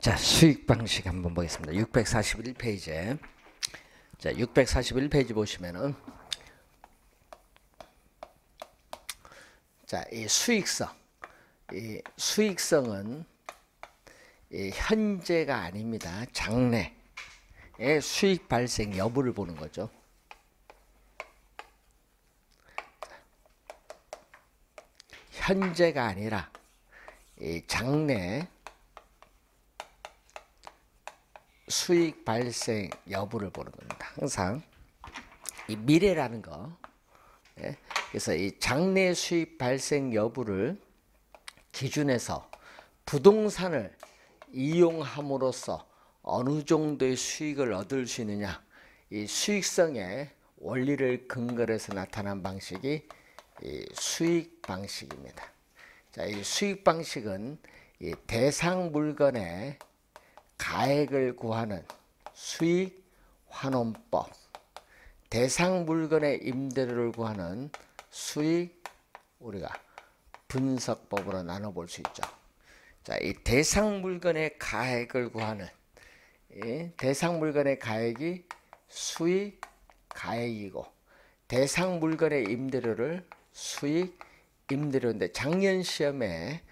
자, 수익 방식 한번 보겠습니다. 641페이지에. 자, 641페이지 보시면은 자, 이 수익성. 이 수익성은 이 현재가 아닙니다. 장래의 수익 발생 여부를 보는 거죠. 현재가 아니라 이 장래 수익 발생 여부를 보는 겁니다. 항상 이 미래라는 거. 예? 그래서 이 장래 수익 발생 여부를 기준해서 부동산을 이용함으로써 어느 정도의 수익을 얻을 수 있느냐 이 수익성의 원리를 근거로 해서 나타난 방식이 이 수익 방식입니다. 자, 이 수익 방식은 이 대상 물건의 가액을 구하는 수익 환원법, 대상 물건의 임대료를 구하는 수익 우리가 분석법으로 나눠볼 수 있죠. 자, 이 대상 물건의 가액을 구하는 이 대상 물건의 가액이 수익 가액이고 대상 물건의 임대료를 수익 임대료인데 작년 시험에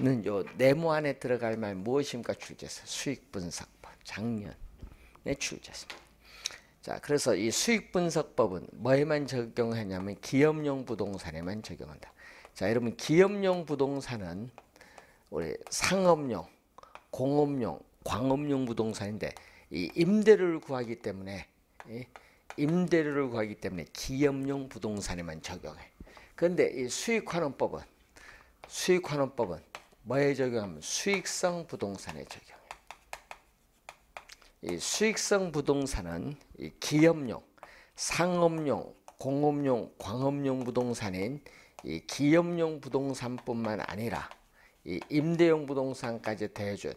는 요 네모 안에 들어갈 말 무엇입니까 출제서 수익 분석법 작년에 출제했습니다. 자, 그래서 이 수익 분석법은 뭐에만 적용하냐면 기업용 부동산에만 적용한다. 자, 여러분 기업용 부동산은 우리 상업용, 공업용, 광업용 부동산인데 이 임대료를 구하기 때문에 임대료를 구하기 때문에 기업용 부동산에만 적용해. 그런데 이 수익환원법은 수익환원법은 뭐에 적용하면 수익성 부동산에 적용해. 이 수익성 부동산은 이 기업용, 상업용, 공업용, 광업용 부동산인 이 기업용 부동산뿐만 아니라 이 임대용 부동산까지 대해준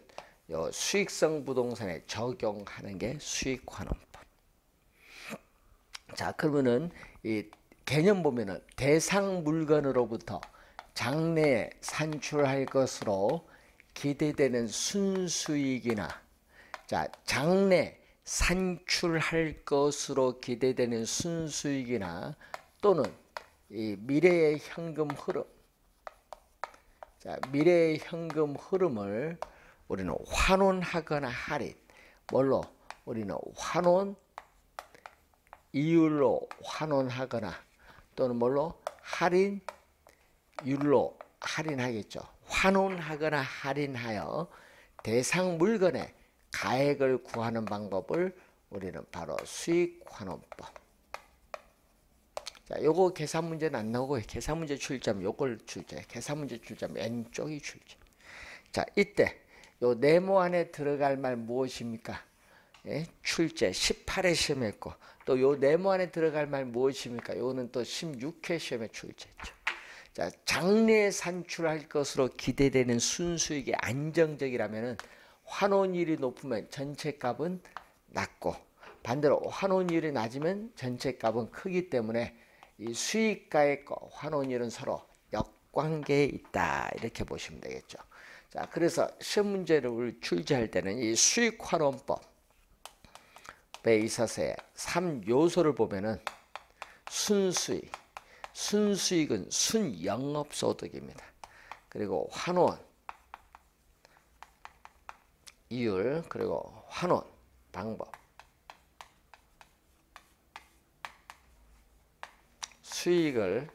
요 수익성 부동산에 적용하는 게 수익환원법. 자 그러면은 이 개념 보면은 대상 물건으로부터 장래에 산출할 것으로 기대되는 순수익이나 자 장래 산출할 것으로 기대되는 순수익이나 또는 이 미래의 현금 흐름 자 미래의 현금 흐름을 우리는 환원하거나 할인 뭘로 우리는 환원 이율로 환원하거나 또는 뭘로? 할인 율로 할인하겠죠. 환원하거나 할인하여 대상 물건의 가액을 구하는 방법을 우리는 바로 수익 환원법. 자, 요거 계산 문제는 안 나오고 계산 문제 출제하면 요걸 출제. 계산 문제 출제하면 왼쪽이 출제. 자, 이때 요 네모 안에 들어갈 말 무엇입니까? 예? 출제 18회 시험했고 또 요 네모 안에 들어갈 말 무엇입니까? 요는 또 16회 시험에 출제했죠. 자, 장래에 산출할 것으로 기대되는 순수익이 안정적이라면은 환원율이 높으면 전체 값은 낮고 반대로 환원율이 낮으면 전체 값은 크기 때문에 이 수익가액과 환원율은 서로 역관계에 있다 이렇게 보시면 되겠죠. 자, 그래서 시험 문제를 출제할 때는 이 수익 환원법에 있어서의 3요소를 보면은 순수익, 순수익은 순영업소득입니다. 그리고 환원, 이율, 그리고 환원 방법. 수익을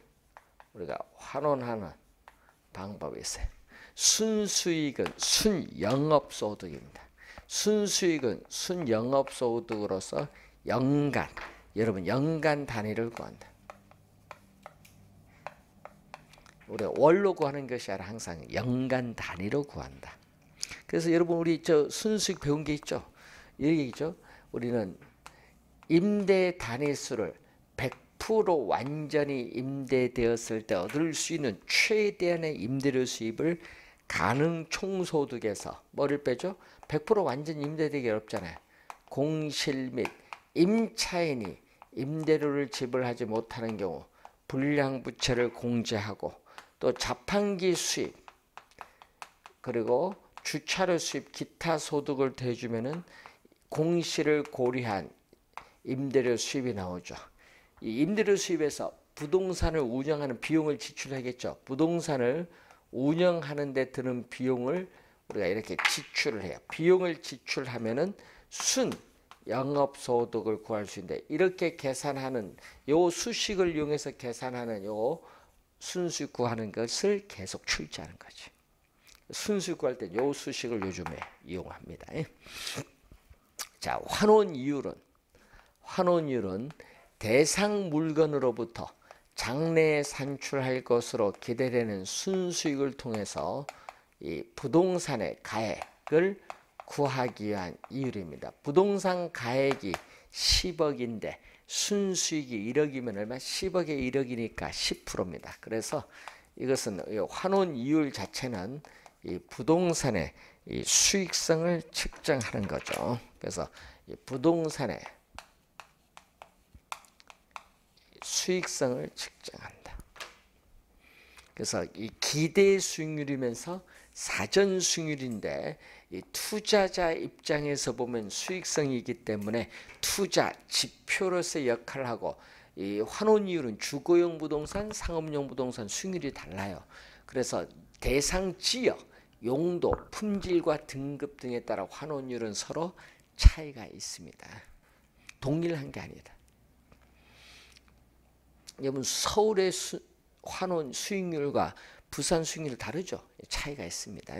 우리가 환원하는 방법이 있어요. 순수익은 순영업소득입니다. 순수익은 순영업소득으로서 연간, 여러분 연간 단위를 구한다. 우리 월로 구하는 것이 아니라 항상 연간 단위로 구한다. 그래서 여러분 우리 저 순수익 배운 게 있죠. 여기 있죠. 우리는 임대 단위수를 100% 완전히 임대되었을 때 얻을 수 있는 최대한의 임대료 수입을 가능 총소득에서 뭐를 빼죠? 100% 완전 임대되기 어렵잖아요. 공실 및 임차인이 임대료를 지불하지 못하는 경우 불량부채를 공제하고 또 자판기 수입 그리고 주차료 수입 기타 소득을 더해주면은 공시를 고려한 임대료 수입이 나오죠. 이 임대료 수입에서 부동산을 운영하는 비용을 지출하겠죠. 부동산을 운영하는 데 드는 비용을 우리가 이렇게 지출을 해요. 비용을 지출하면은 순 영업 소득을 구할 수 있는데 이렇게 계산하는 요 수식을 이용해서 계산하는 요 순수익 구하는 것을 계속 출제하는 거지. 순수익 구할 때 요 수식을 요즘에 이용합니다. 자, 환원 이율은 환원 이율은 대상 물건으로부터 장래에 산출할 것으로 기대되는 순수익을 통해서 이 부동산의 가액을 구하기 위한 이율입니다. 부동산 가액이 10억인데 순수익이 1억이면 얼마? 10억에 1억이니까 10%입니다. 그래서 이것은 환원 이율 자체는 이 부동산의 이 수익성을 측정하는 거죠. 그래서 부동산의 수익성을 측정한다. 그래서 이 기대 수익률이면서 사전 수익률인데 이 투자자 입장에서 보면 수익성이기 때문에 투자 지표로서의 역할을 하고 이 환원 이율은 주거용 부동산, 상업용 부동산 수익률이 달라요. 그래서 대상 지역, 용도, 품질과 등급 등에 따라 환원율은 서로 차이가 있습니다. 동일한 게 아니다. 여러분 서울의 수, 환원 수익률과 부산 수익률 다르죠. 차이가 있습니다.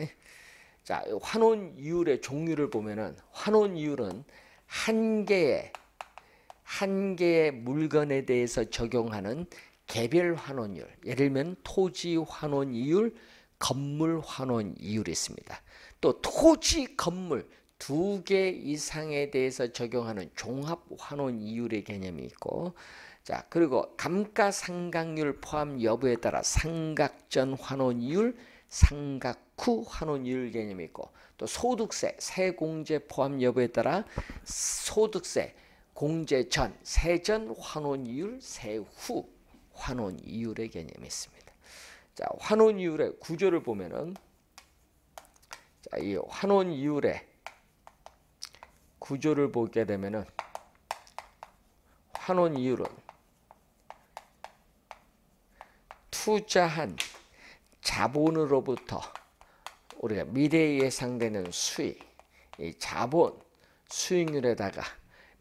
자, 환원 이율의 종류를 보면은 환원 이율은 한 개의 한 개의 물건에 대해서 적용하는 개별 환원율. 예를 들면 토지 환원 이율, 건물 환원 이율이 있습니다. 또 토지 건물 두 개 이상에 대해서 적용하는 종합 환원 이율의 개념이 있고 자, 그리고 감가상각률 포함 여부에 따라 상각전 환원 이율, 상각 후 환원 이율 개념이 있고 또 소득세, 세공제 포함 여부에 따라 소득세, 공제 전, 세전 환원 이율, 세후 환원 이율의 개념이 있습니다. 자, 환원 이율의 구조를 보면은 자, 이 환원 이율의 구조를 보게 되면은 환원 이율은 투자한 자본으로부터 우리가 미래에 예상되는 수익, 이 자본 수익률에다가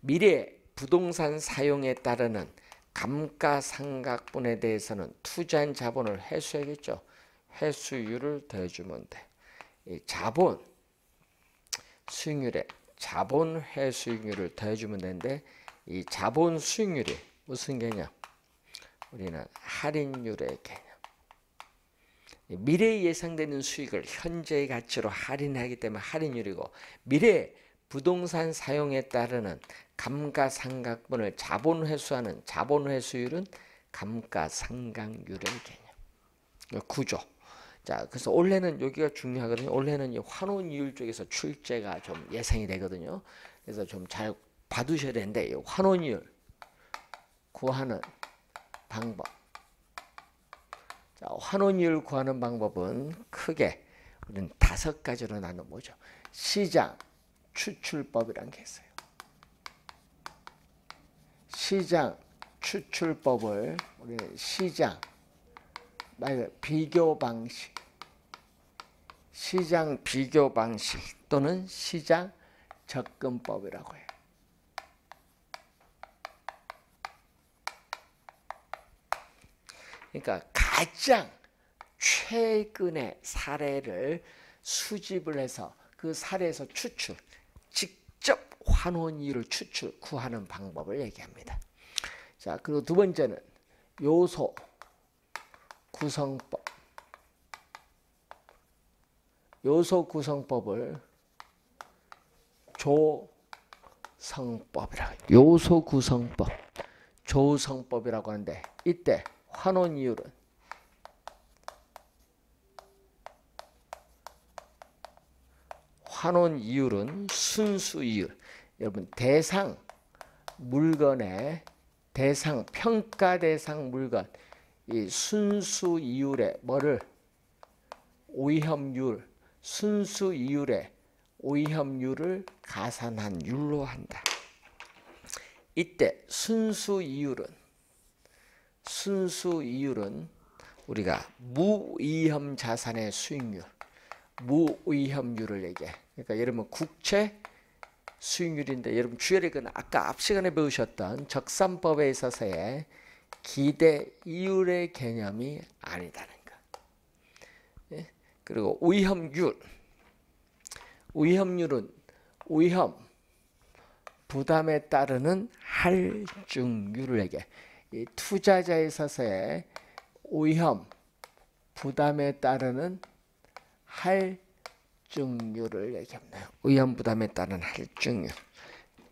미래 부동산 사용에 따르는 감가상각분에 대해서는 투자한 자본을 회수해야겠죠. 회수율을 더해주면 돼. 이 자본 수익률에 자본 회수율을 더해주면 되는데 이 자본 수익률이 무슨 개념? 우리는 할인율의 개념. 미래에 예상되는 수익을 현재의 가치로 할인하기 때문에 할인율이고 미래 부동산 사용에 따르는 감가상각분을 자본 회수하는 자본 회수율은 감가상각률의 개념. 구조. 자, 그래서 올해는 여기가 중요하거든요. 올해는 이 환원이율 쪽에서 출제가 좀 예상이 되거든요. 그래서 좀 잘 봐두셔야 되는데 이 환원이율 구하는 방법. 자, 환원이율 구하는 방법은 크게 우리는 다섯 가지로 나눠 보죠. 시장 추출법이라는 게 있어요. 시장 추출법을 우리는 시장 말 비교 방식 시장 비교 방식 또는 시장 접근법이라고 해요. 그러니까 가장 최근의 사례를 수집을 해서 그 사례에서 추출, 직접 환원이율을 추출, 구하는 방법을 얘기합니다. 자, 그리고 두 번째는 요소 구성법. 요소 구성법을 조성법이라고 요소 구성법, 조성법이라고 하는데 이때 환원 이율은 환원 이율은 순수 이율. 여러분 대상 물건의 대상 평가 대상 물건 이 순수 이율에 뭐를 오염률, 순수 이율의 오염률을 가산한 율로 한다. 이때 순수 이율은 순수 이율은 우리가 무위험 자산의 수익률, 무위험률을 얘기해. 그러니까 여러분 국채 수익률인데 여러분 주열액은 아까 앞 시간에 배우셨던 적산법에 있어서의 기대 이율의 개념이 아니다는 거. 예? 그리고 위험률, 위험률은 위험 부담에 따르는 할증률을 얘기해. 이 투자자에 있어서의 위험 부담에 따르는 할증률을 얘기합니다. 위험 부담에 따른 할증률.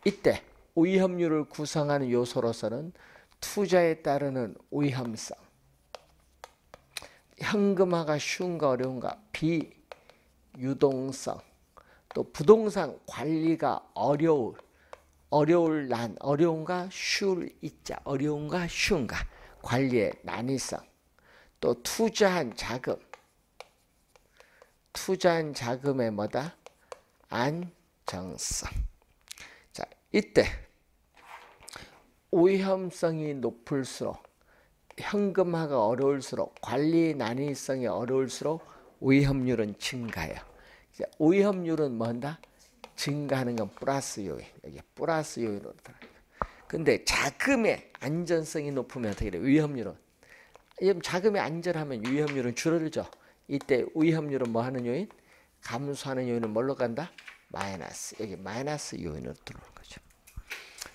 이때 위험률을 구성하는 요소로서는 투자에 따르는 위험성, 현금화가 쉬운가 어려운가, 비유동성, 또 부동산 관리가 어려울, 어려울 난, 어려운가 쉬울 있자, 어려운가 쉬운가, 관리의 난이성, 또 투자한 자금, 투자한 자금의 뭐다? 안정성. 자, 이때 위험성이 높을수록 현금화가 어려울수록 관리 난이성이 어려울수록 위험률은 증가해요. 위험률은 뭔다? 증가하는 건 플러스 요인. 여기 플러스 요인으로 들어가요. 근데 자금의 안전성이 높으면 어떻게 돼? 위험률은 자금이 안전하면 위험률은 줄어들죠. 이때 위험률은 뭐 하는 요인? 감소하는 요인은 뭘로 간다? 마이너스. 여기 마이너스 요인으로 들어오는 거죠.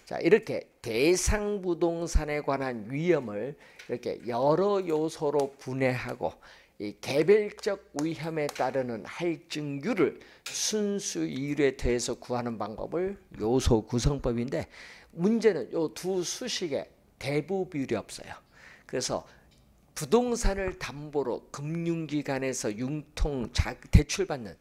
자, 이렇게 대상 부동산에 관한 위험을 이렇게 여러 요소로 분해하고 이 개별적 위험에 따르는 할증률을 순수 이율에 대해서 구하는 방법을 요소 구성법인데 문제는 요 두 수식에 대부 비율이 없어요. 그래서 부동산을 담보로 금융기관에서 융통 대출받는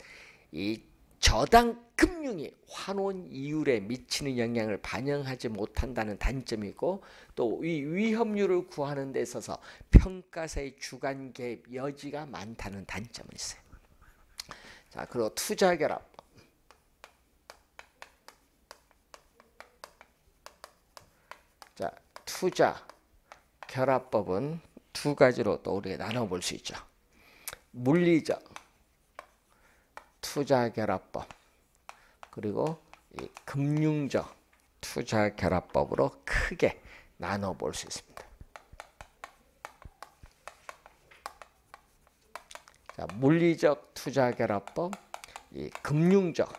이 저당 금융이 환원 이율에 미치는 영향을 반영하지 못한다는 단점이 있고 또 이 위험률을 구하는 데 있어서 평가사의 주관 개입 여지가 많다는 단점이 있어요. 자, 그리고 투자 결합. 자, 투자 결합법은 두 가지로 또 우리가 나눠 볼 수 있죠. 물리적 투자 결합법 그리고 금융적 투자 결합법으로 크게 나눠 볼 수 있습니다. 자, 물리적 투자 결합법, 이 금융적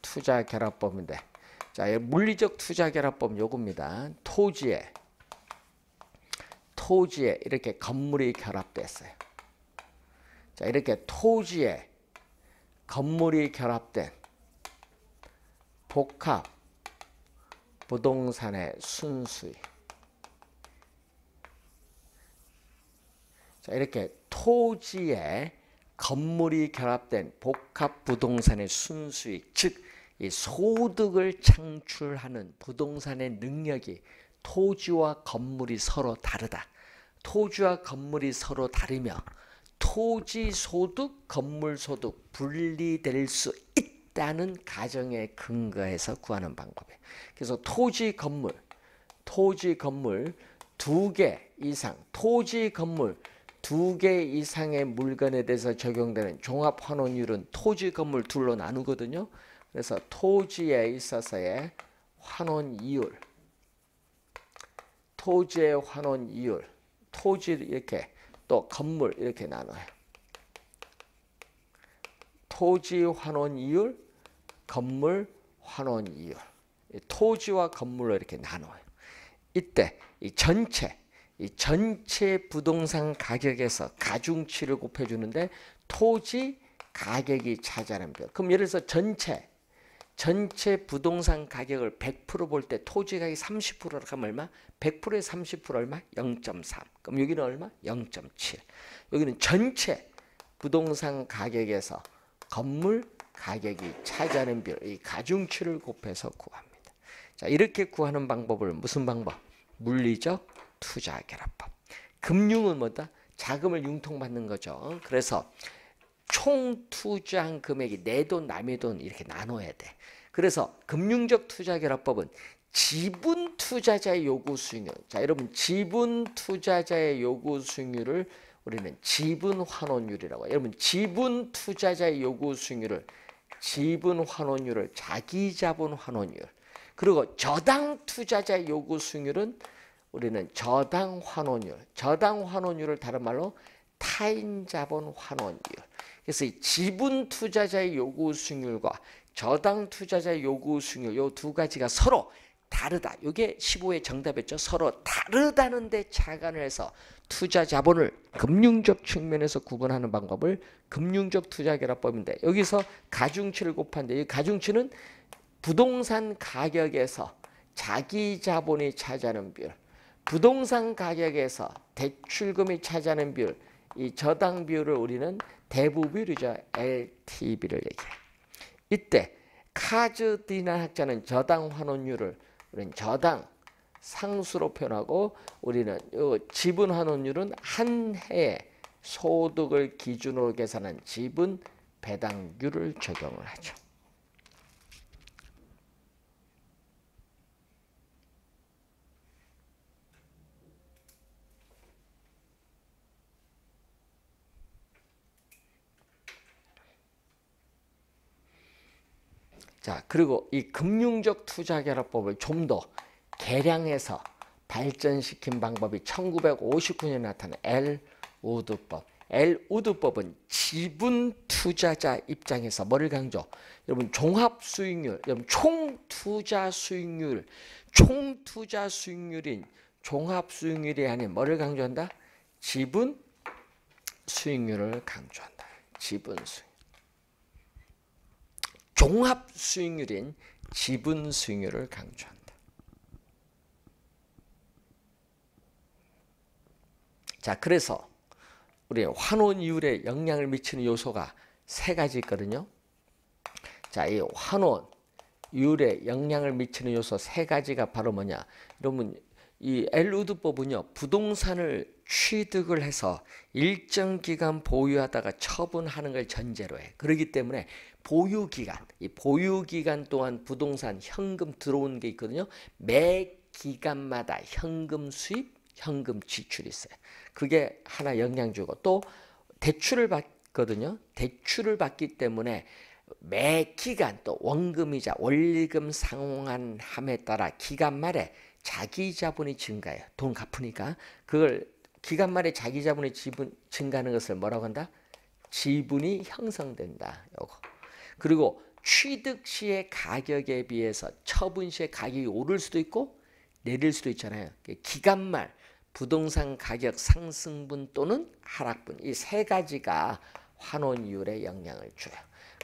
투자 결합법인데, 자, 물리적 투자 결합법 요겁니다. 토지에 토지에 이렇게 건물이 결합됐어요. 자, 이렇게 토지에 건물이 결합된 복합 부동산의 순수익. 자, 이렇게 토지에 건물이 결합된 복합 부동산의 순수익, 즉, 이 소득을 창출하는 부동산의 능력이 토지와 건물이 서로 다르다. 토지와 건물이 서로 다르며 토지 소득, 건물 소득 분리될 수 있다 는 가정에 근거해서 구하는 방법이에요. 그래서 토지 건물, 토지 건물 두 개 이상, 토지 건물 두 개 이상의 물건에 대해서 적용되는 종합 환원율은 토지 건물 둘로 나누거든요. 그래서 토지에 있어서의 환원 이율, 토지의 환원 이율, 토지 이렇게 또 건물 이렇게 나눠요. 토지 환원 이율, 건물 환원 이율. 토지와 건물로 이렇게 나눠요. 이때 이 전체 이 전체 부동산 가격에서 가중치를 곱해 주는데 토지 가격이 차지하는 별. 그럼 예를 들어서 전체 전체 부동산 가격을 100%볼 때 토지 가격이 30%라 하면 얼마? 100%에 30% 얼마? 0.3. 그럼 여기는 얼마? 0.7. 여기는 전체 부동산 가격에서 건물 가격이 차지하는 비율, 이 가중치를 곱해서 구합니다. 자, 이렇게 구하는 방법을 무슨 방법? 물리적 투자 결합법. 금융은 뭐다? 자금을 융통받는 거죠. 그래서 총 투자한 금액이 내 돈 남의 돈 이렇게 나눠야 돼. 그래서 금융적 투자 결합법은 지분 투자자의 요구 수익률. 자, 여러분 지분 투자자의 요구 수익률을 우리는 지분 환원율이라고. 여러분 지분 투자자의 요구 수익률을 지분 환원율을 자기 자본 환원율. 그리고 저당 투자자의 요구 수익률은 우리는 저당 환원율. 저당 환원율을 다른 말로 타인 자본 환원율. 그래서 이 지분 투자자의 요구 수익률과 저당 투자자의 요구 수익률 요 두 가지가 서로 다르다. 이게 15의 정답이었죠. 서로 다르다는데 착안을 해서 투자 자본을 금융적 측면에서 구분하는 방법을 금융적 투자 결합법인데 여기서 가중치를 곱한데 이 가중치는 부동산 가격에서 자기 자본이 차지하는 비율, 부동산 가격에서 대출금이 차지하는 비율, 이 저당 비율을 우리는 대부 비율이죠. LTV를 얘기해요. 이때 카즈 디난 학자는 저당 환원율을 우리는 저당 상수로 표현하고 우리는 지분 환원율은 한 해의 소득을 기준으로 계산한 지분 배당률을 적용을 하죠. 자, 그리고 이 금융적 투자 결합법을 좀 더 개량해서 발전시킨 방법이 1959년에 나타난 엘 우드법. 엘 우드법은 지분 투자자 입장에서 뭐를 강조? 여러분 종합 수익률, 여러분 총 투자 수익률, 총 투자 수익률인 종합 수익률이 아닌 뭐를 강조한다? 지분 수익률을 강조한다. 지분 수익. 종합 수익률인 지분 수익률을 강조한다. 자, 그래서 우리 환원 이율에 영향을 미치는 요소가 세 가지 있거든요. 자, 이 환원 이율에 영향을 미치는 요소 세 가지가 바로 뭐냐? 여러분 이 엘우드법은요 부동산을 취득을 해서 일정 기간 보유하다가 처분하는 걸 전제로 해. 그렇기 때문에 보유 기간, 이 보유 기간 동안 부동산 현금 들어오는 게 있거든요. 매 기간마다 현금 수입, 현금 지출이 있어요. 그게 하나 영향 주고 또 대출을 받거든요. 대출을 받기 때문에 매 기간 또 원금이자 원리금 상환함에 따라 기간 말에 자기 자본이 증가해요. 돈 갚으니까 그걸 기간 말에 자기 자본이 지분 증가하는 것을 뭐라고 한다? 지분이 형성된다. 요거. 그리고 취득 시의 가격에 비해서 처분 시의 가격이 오를 수도 있고 내릴 수도 있잖아요. 기간 말 부동산 가격 상승분 또는 하락분 이 세 가지가 환원율에 영향을 줘요.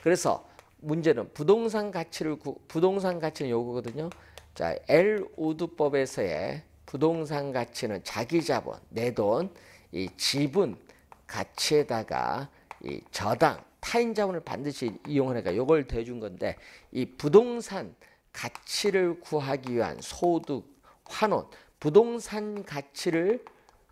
그래서 문제는 부동산 가치를 부동산 가치는 요거거든요. 자, L 우드법에서의 부동산 가치는 자기 자본, 내 돈, 이 지분 가치에다가 이 저당, 타인 자본을 반드시 이용하니까 이걸 대준 건데 이 부동산 가치를 구하기 위한 소득, 환원, 부동산 가치를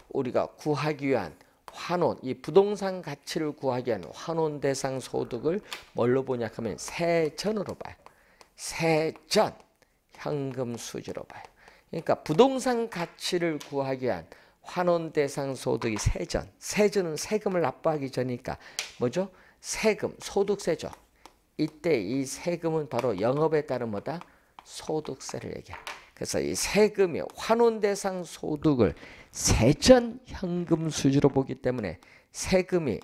우리가 구하기 위한 환원, 이 부동산 가치를 구하기 위한 환원 대상 소득을 뭘로 보냐 하면 세전으로 봐요. 세전. 현금 수지로 봐요. 그러니까 부동산 가치를 구하기 위한 환원 대상 소득이 세전. 세전은 세금을 납부하기 전이니까 뭐죠? 세금, 소득세죠. 이때 이 세금은 바로 영업에 따른 뭐다? 소득세를 얘기해. 그래서 이 세금이 환원 대상 소득을 세전 현금 수지로 보기 때문에 세금이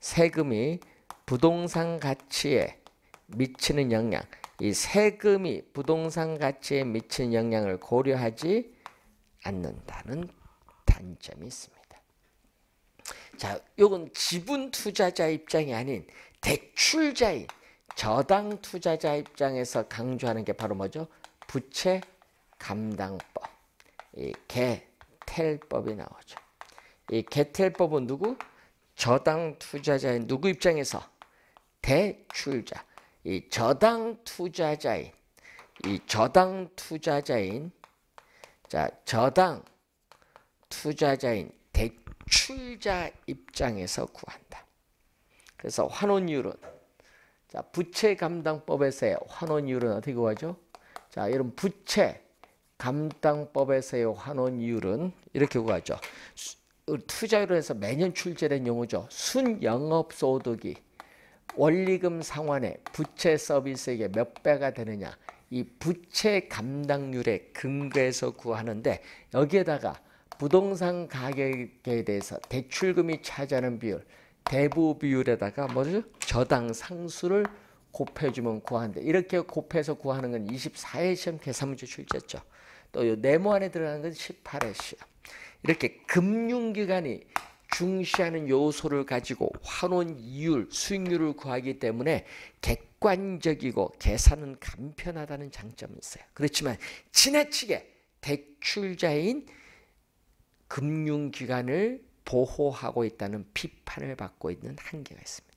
세금이 부동산 가치에 미치는 영향, 이 세금이 부동산 가치에 미치는 영향을 고려하지 않는다는 단점이 있습니다. 자, 요건 지분 투자자 입장이 아닌 대출자인 저당 투자자 입장에서 강조하는 게 바로 뭐죠? 부채 감당법. 이 개텔법이 나오죠. 이 개텔법은 누구? 저당 투자자인 누구 입장에서 대출자. 이 저당 투자자인 이 저당 투자자인 자 저당 투자자인 대 출자 입장에서 구한다. 그래서 환원이율은 자 부채 감당법에서의 환원이율은 어떻게 구하죠? 자 이런 부채 감당법에서의 환원이율은 이렇게 구하죠. 투자율에서 매년 출제된 용어죠. 순영업소득이 원리금 상환의 부채 서비스에게 몇 배가 되느냐. 이 부채 감당률에 근거해서 구하는데 여기에다가 부동산 가격에 대해서 대출금이 차지하는 비율, 대부 비율에다가 뭐죠? 저당 상수를 곱해주면 구하는데 이렇게 곱해서 구하는 건 24회 시험 계산문제 출제죠. 또 네모 안에 들어가는 건 18회 시험. 이렇게 금융기관이 중시하는 요소를 가지고 환원 이율, 수익률을 구하기 때문에 객관적이고 계산은 간편하다는 장점이 있어요. 그렇지만 지나치게 대출자인 금융기관을 보호하고 있다는 비판을 받고 있는 한계가 있습니다.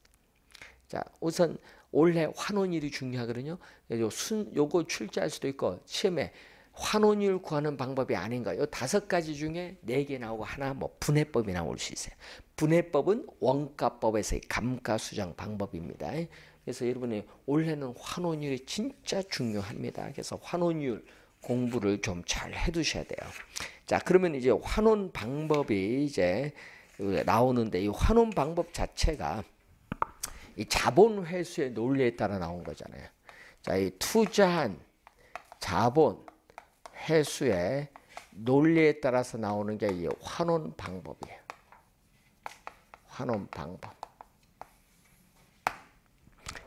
자, 우선 올해 환원율이 중요하거든요. 요 순, 요거 출제할 수도 있고 시험에 환원율 구하는 방법이 아닌가. 요 다섯 가지 중에 네 개 나오고 하나 뭐 분해법이 나올 수 있어요. 분해법은 원가법에서의 감가수정 방법입니다. 그래서 여러분이 올해는 환원율이 진짜 중요합니다. 그래서 환원율 공부를 좀 잘 해두셔야 돼요. 자, 그러면 이제 환원 방법이 이제 나오는데 이 환원 방법 자체가 이 자본 회수의 논리에 따라 나온 거잖아요. 자, 이 투자한 자본 회수의 논리에 따라서 나오는 게 이 환원 방법이에요. 환원 방법.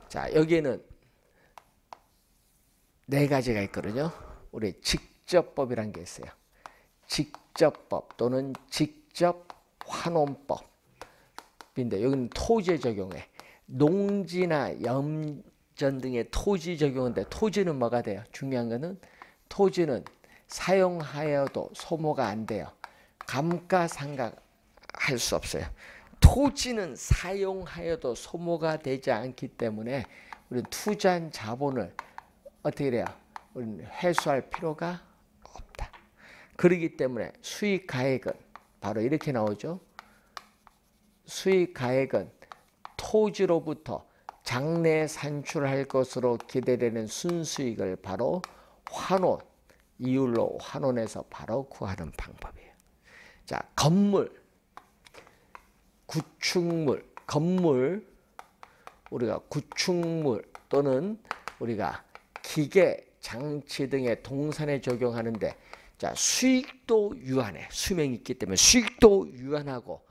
자, 여기에는 네 가지가 있거든요. 우리 직접법이란 게 있어요. 직접법 또는 직접 환원법인데 여기는 토지에 적용해. 농지나 염전 등의 토지 적용인데 토지는 뭐가 돼요? 중요한 거는 토지는 사용하여도 소모가 안 돼요. 감가상각 할 수 없어요. 토지는 사용하여도 소모가 되지 않기 때문에 우리는 투자한 자본을 어떻게 돼요? 우리는 회수할 필요가. 그러기 때문에 수익 가액은 바로 이렇게 나오죠. 수익 가액은 토지로부터 장래 산출할 것으로 기대되는 순수익을 바로 환원, 이율로 환원해서 바로 구하는 방법이에요. 자, 건물, 구축물, 건물, 우리가 구축물 또는 우리가 기계, 장치 등의 동산에 적용하는데 자, 수익도 유한해. 수명이 있기 때문에 수익도 유한하고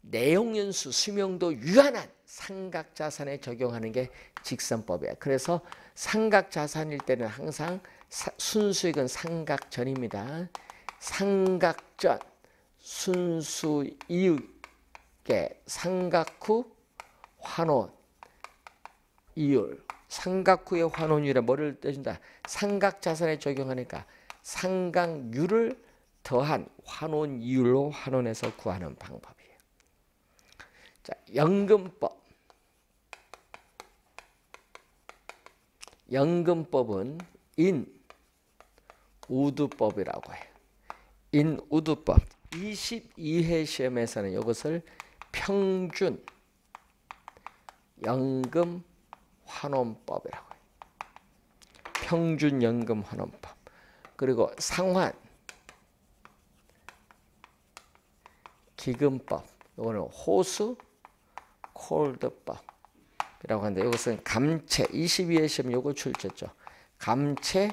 내용연수, 수명도 유한한 삼각자산에 적용하는 게 직선법이에요. 그래서 삼각자산일 때는 항상 순수익은 삼각전입니다. 삼각전 순수이익의 삼각 후 환원 이율 삼각 후의 환원율에 뭐를 떼준다? 삼각자산에 적용하니까 삼각률을 더한 환원 이율로 환원해서 구하는 방법이에요. 자, 연금법. 연금법은 인 우두법이라고 해요. 인 우두법 22회 시험에서는 이것을 평균 연금 환원법이라고 해요. 평균 연금 환원법. 그리고 상환 기금법. 이거는 호수 콜드법이라고 하는데 이것은 감채 22회 시험 요거 출제죠. 감채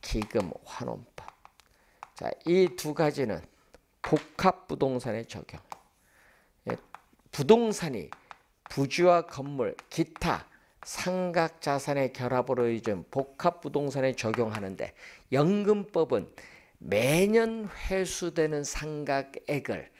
기금 환원법. 자, 이 두 가지는 복합 부동산에 적용. 예, 부동산이 부지와 건물, 기타 삼각 자산의 결합으로 이은 복합 부동산에 적용하는데 연금법은 매년 회수되는 상각액을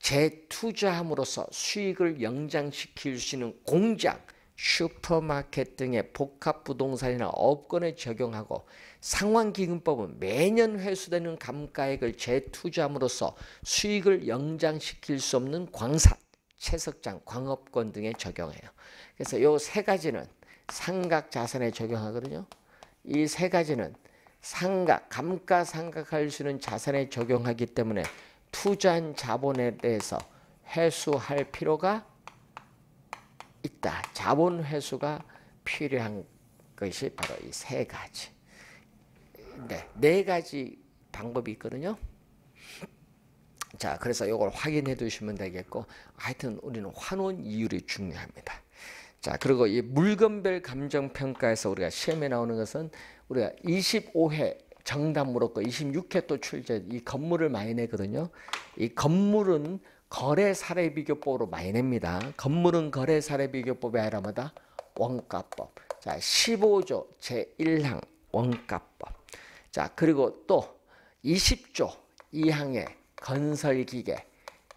재투자함으로써 수익을 영장시킬 수 있는 공장, 슈퍼마켓 등의 복합 부동산이나 업권에 적용하고 상환기금법은 매년 회수되는 감가액을 재투자함으로써 수익을 영장시킬 수 없는 광산, 채석장, 광업권 등에 적용해요. 그래서 이 세 가지는 상각 자산에 적용하거든요. 이 세 가지는 상각, 감가상각할 수 있는 자산에 적용하기 때문에 투자한 자본에 대해서 회수할 필요가 있다. 자본 회수가 필요한 것이 바로 이 세 가지. 네, 네 가지 방법이 있거든요. 자, 그래서 이걸 확인해 두시면 되겠고, 하여튼 우리는 환원 이율이 중요합니다. 자, 그리고 이 물건별 감정 평가에서 우리가 시험에 나오는 것은 우리가 25회 정답 물었고 26회 또 출제 이 건물을 많이 내거든요. 이 건물은 거래 사례 비교법으로 많이 냅니다. 건물은 거래 사례 비교법이 아니라 뭐다? 원가법. 자, 15조 제1항 원가법. 자, 그리고 또 20조 2항의 건설기계,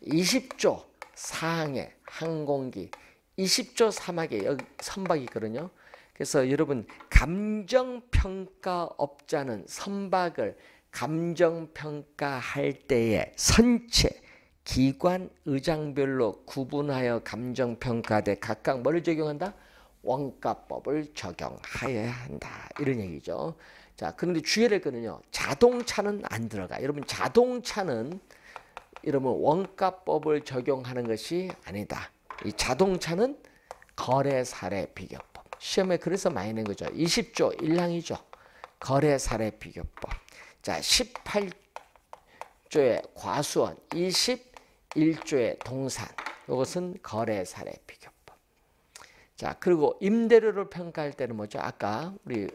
20조 4항의 항공기, 20조 3항의 여기 선박이 있거든요. 그래서 여러분 감정평가 업자는 선박을 감정평가할 때에 선체, 기관, 의장별로 구분하여 감정평가돼 각각 뭐를 적용한다? 원가법을 적용하여야 한다. 이런 얘기죠. 자, 그런데 주의할 거는요. 자동차는 안 들어가. 여러분 자동차는 여러분 원가법을 적용하는 것이 아니다. 이 자동차는 거래 사례 비교법. 시험에 그래서 많이 낸 거죠. 20조 1항이죠. 거래 사례 비교법. 자, 18조의 과수원, 21조의 동산. 이것은 거래 사례 비교법. 자, 그리고 임대료를 평가할 때는 뭐죠? 아까 우리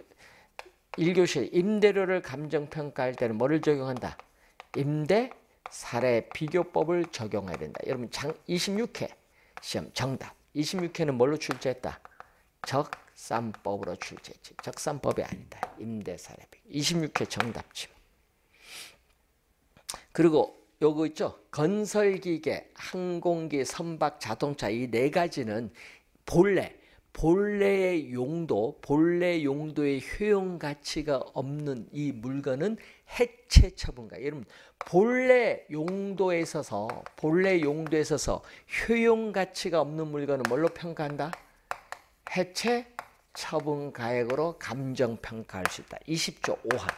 1교시 임대료를 감정 평가할 때는 뭐를 적용한다? 임대 사례 비교법을 적용해야 된다. 여러분 장 26회 시험 정답. 26회는 뭘로 출제했다? 적산법으로 출제했지. 적산법이 아니다. 임대 사례 비교. 26회 정답지. 그리고 요거 있죠? 건설기계, 항공기, 선박, 자동차 이 네 가지는 본래 본래의 용도, 본래 용도의 효용 가치가 없는 이 물건은 해체 처분가. 여러분 본래 용도에 있어서 본래 용도에 있어서 효용 가치가 없는 물건은 뭘로 평가한다? 해체 처분 가액으로 감정 평가할 수 있다. 20조 5항.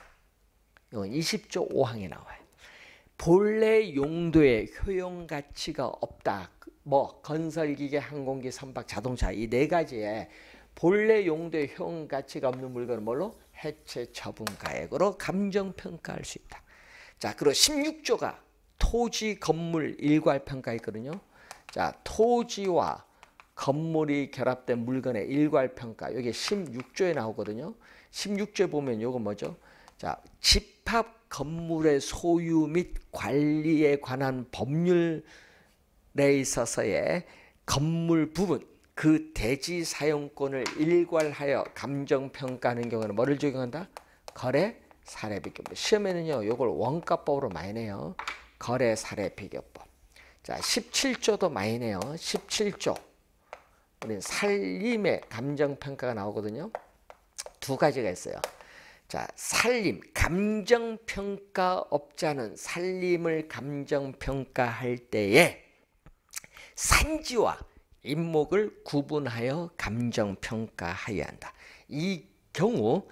이건 20조 5항에 나와요. 본래 용도의 효용 가치가 없다. 뭐 건설기계, 항공기, 선박, 자동차 이 네 가지에 본래 용도의 효용 가치가 없는 물건은 뭘로 해체 처분 가액으로 감정 평가할 수 있다. 자, 그리고 16조가 토지 건물 일괄 평가 있거든요. 자, 토지와 건물이 결합된 물건의 일괄 평가. 여기 16조에 나오거든요. 16조에 보면 요거 뭐죠? 자, 집합 건물의 소유 및 관리에 관한 법률 내 있어서의 건물 부분 그 대지 사용권을 일괄하여 감정 평가하는 경우는 뭐를 적용한다? 거래 사례 비교법. 시험에는요. 요걸 원가법으로 많이 내요. 거래 사례 비교법. 자, 17조도 많이 내요. 17조. 우리 살림의 감정 평가가 나오거든요. 두 가지가 있어요. 자, 살림, 감정 평가 업자는 살림을 감정 평가할 때에 산지와 임목을 구분하여 감정 평가하여야 한다. 이 경우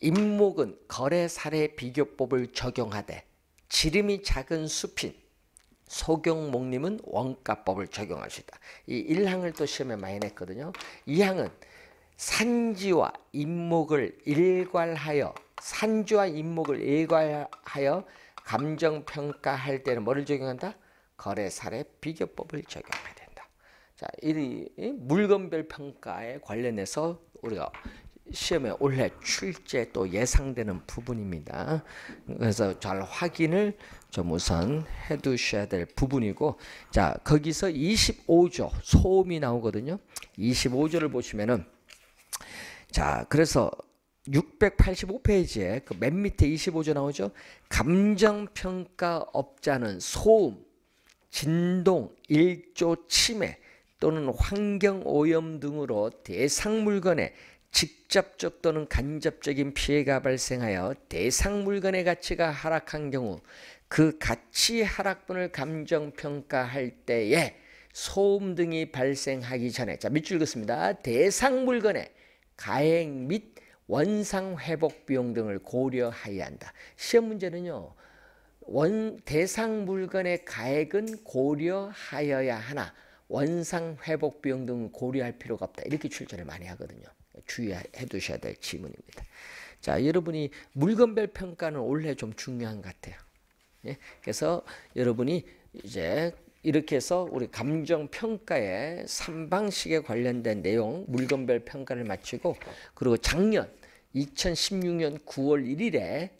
임목은 거래 사례 비교법을 적용하되 지름이 작은 숲인 소경목림은 원가법을 적용할 수 있다. 이 1항을 또 시험에 많이 냈거든요. 2항은 산지와 임목을 일괄하여 산지와 임목을 일괄하여 감정 평가할 때는 뭐를 적용한다? 거래 사례 비교법을 적용해야 된다. 자, 이 물건별 평가에 관련해서 우리가 시험에 올해 출제 또 예상되는 부분입니다. 그래서 잘 확인을 좀 우선 해 두셔야 될 부분이고 자, 거기서 25조 소음이 나오거든요. 25조를 보시면은 자, 그래서 685페이지에 그 맨 밑에 25조 나오죠. 감정평가업자는 소음, 진동, 일조 침해 또는 환경 오염 등으로 대상 물건에 직접적 또는 간접적인 피해가 발생하여 대상 물건의 가치가 하락한 경우 그 가치 하락분을 감정 평가할 때에 소음 등이 발생하기 전에 자 밑줄 긋습니다. 대상 물건의 가액 및 원상 회복 비용 등을 고려하여야 한다. 시험 문제는요. 원 대상 물건의 가액은 고려하여야 하나 원상 회복 비용 등을 고려할 필요가 없다. 이렇게 출제를 많이 하거든요. 주의해 두셔야 될 지문입니다. 자, 여러분이 물건별 평가는 올해 좀 중요한 것 같아요. 예? 그래서 여러분이 이제 이렇게 해서 우리 감정 평가의 3방식에 관련된 내용 물건별 평가를 마치고 그리고 작년 2016년 9월 1일에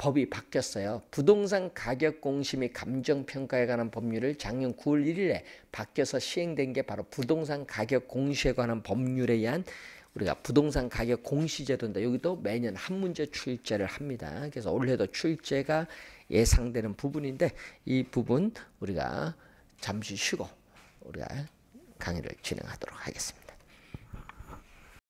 법이 바뀌었어요. 부동산 가격 공시 및 감정 평가에 관한 법률을 작년 9월 1일에 바뀌어서 시행된 게 바로 부동산 가격 공시에 관한 법률에 의한 우리가 부동산 가격 공시제도인데 여기도 매년 한 문제 출제를 합니다. 그래서 올해도 출제가 예상되는 부분인데 이 부분 우리가 잠시 쉬고 우리가 강의를 진행하도록 하겠습니다.